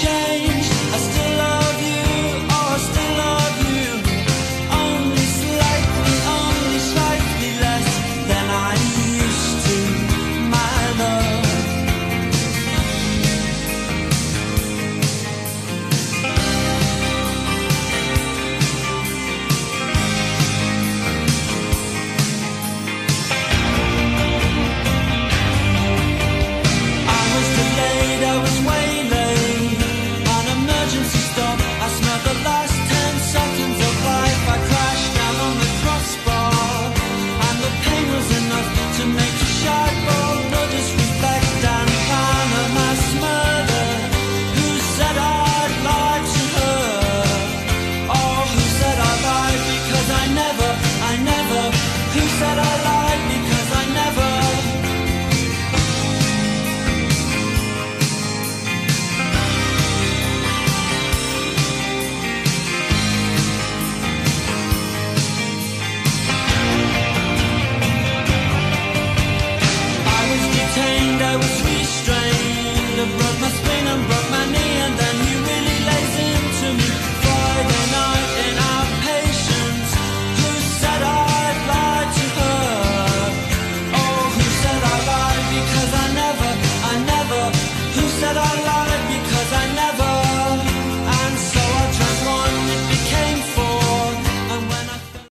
shine.